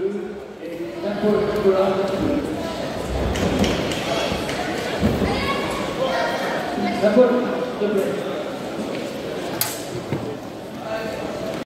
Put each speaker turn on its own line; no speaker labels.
bleu s'il te plaît.